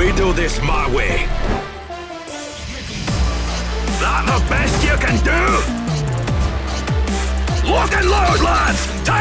We do this my way. That the best you can do? Lock and load, lads! Take